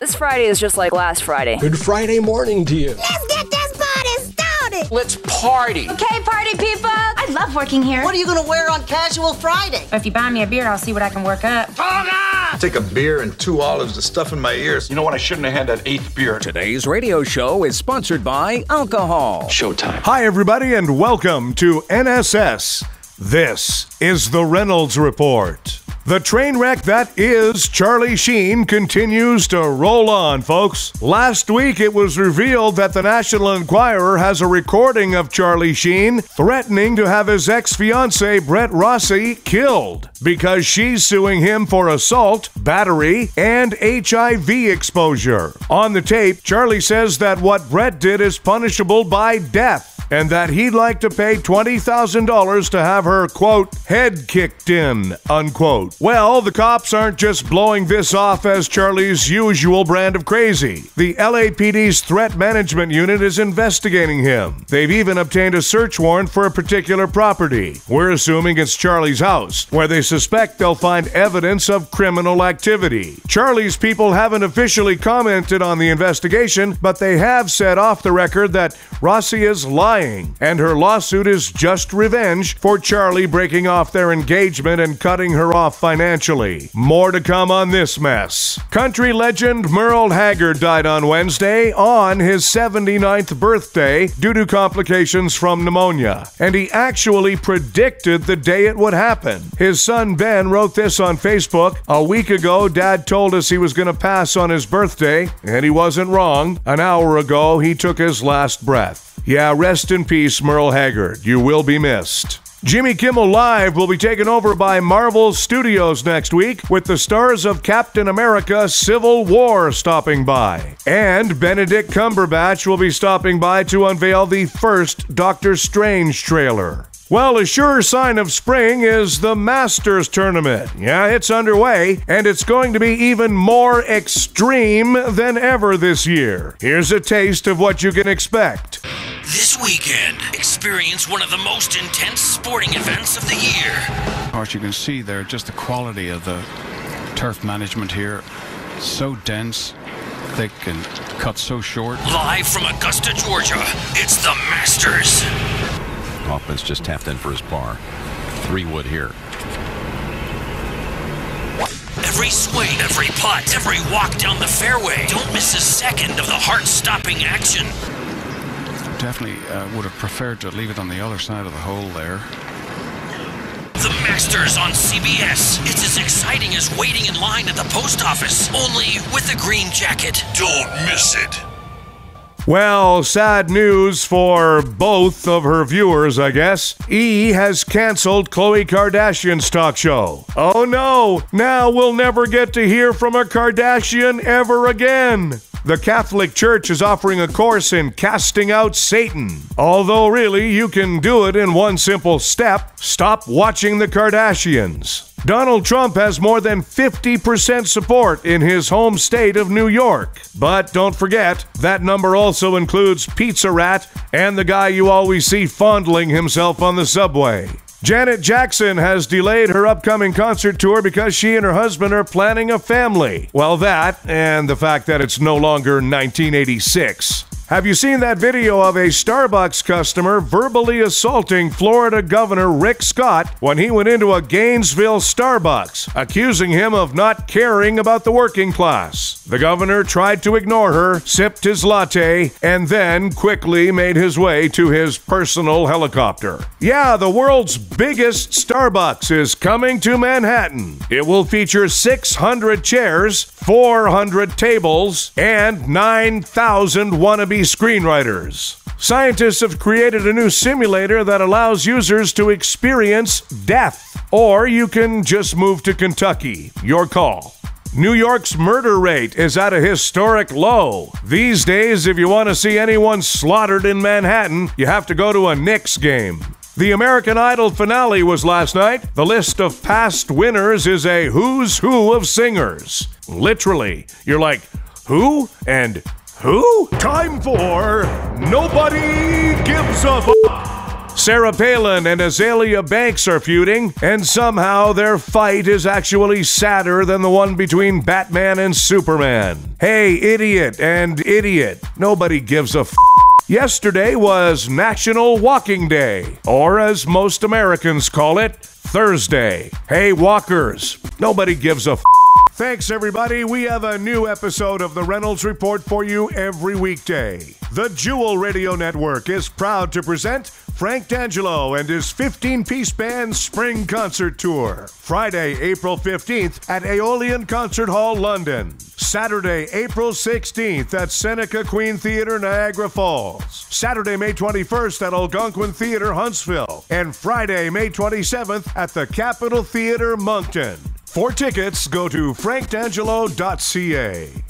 This Friday is just like last Friday. Good Friday morning to you. Let's get this party started. Let's party. Okay, party people. I love working here. What are you gonna wear on Casual Friday? If you buy me a beer, I'll see what I can work up. Take a beer and two olives to stuff in my ears. You know what? I shouldn't have had that eighth beer. Today's radio show is sponsored by alcohol. Showtime. Hi, everybody, and welcome to NSS. This is the Reynolds Report. The train wreck that is Charlie Sheen continues to roll on, folks. Last week, it was revealed that the National Enquirer has a recording of Charlie Sheen threatening to have his ex fiancee, Brett Rossi, killed because she's suing him for assault, battery, and HIV exposure. On the tape, Charlie says that what Brett did is punishable by death and that he'd like to pay $20,000 to have her, quote, head kicked in, unquote. Well, the cops aren't just blowing this off as Charlie's usual brand of crazy. The LAPD's Threat Management Unit is investigating him. They've even obtained a search warrant for a particular property. We're assuming it's Charlie's house, where they suspect they'll find evidence of criminal activity. Charlie's people haven't officially commented on the investigation, but they have said off the record that Rossi is lying and her lawsuit is just revenge for Charlie breaking off their engagement and cutting her off financially. More to come on this mess. Country legend Merle Haggard died on Wednesday on his 79th birthday due to complications from pneumonia, and he actually predicted the day it would happen. His son Ben wrote this on Facebook A week ago, Dad told us he was going to pass on his birthday, and he wasn't wrong. An hour ago, he took his last breath. Yeah, rest in peace, Merle Haggard. You will be missed. Jimmy Kimmel Live will be taken over by Marvel Studios next week with the stars of Captain America Civil War stopping by. And Benedict Cumberbatch will be stopping by to unveil the first Doctor Strange trailer. Well, a sure sign of spring is the Masters tournament. Yeah, it's underway, and it's going to be even more extreme than ever this year. Here's a taste of what you can expect. This weekend, experience one of the most intense sporting events of the year. Of course, you can see there just the quality of the turf management here. So dense, thick, and cut so short. Live from Augusta, Georgia, it's the Masters. Hoffman's just tapped in for his par. Three wood here. Every swing, every putt, every walk down the fairway. Don't miss a second of the heart-stopping action. Definitely uh, would have preferred to leave it on the other side of the hole there. The Masters on CBS. It's as exciting as waiting in line at the post office, only with a green jacket. Don't miss it. Well, sad news for both of her viewers, I guess. E has canceled Khloe Kardashian's talk show. Oh no, now we'll never get to hear from a Kardashian ever again. The Catholic Church is offering a course in casting out Satan. Although, really, you can do it in one simple step stop watching the Kardashians. Donald Trump has more than 50% support in his home state of New York. But don't forget, that number also includes Pizza Rat and the guy you always see fondling himself on the subway. Janet Jackson has delayed her upcoming concert tour because she and her husband are planning a family. Well, that, and the fact that it's no longer 1986. Have you seen that video of a Starbucks customer verbally assaulting Florida Governor Rick Scott when he went into a Gainesville Starbucks, accusing him of not caring about the working class? The governor tried to ignore her, sipped his latte, and then quickly made his way to his personal helicopter. Yeah, the world's biggest Starbucks is coming to Manhattan. It will feature 600 chairs, 400 tables, and 9,000 wannabe screenwriters. Scientists have created a new simulator that allows users to experience death. Or you can just move to Kentucky. Your call. New York's murder rate is at a historic low. These days, if you want to see anyone slaughtered in Manhattan, you have to go to a Knicks game. The American Idol finale was last night. The list of past winners is a who's who of singers. Literally, you're like, who and who? Time for Nobody Gives a F- Sarah Palin and Azealia Banks are feuding, and somehow their fight is actually sadder than the one between Batman and Superman. Hey, idiot and idiot. Nobody gives a f. Yesterday was National Walking Day, or as most Americans call it, Thursday. Hey, walkers. Nobody gives a f. Thanks, everybody. We have a new episode of the Reynolds Report for you every weekday. The Jewel Radio Network is proud to present Frank D'Angelo and his 15 piece band Spring Concert Tour. Friday, April 15th at Aeolian Concert Hall, London. Saturday, April 16th at Seneca Queen Theatre, Niagara Falls. Saturday, May 21st at Algonquin Theatre, Huntsville. And Friday, May 27th at the Capitol Theatre, Moncton. For tickets, go to frankdangelo.ca.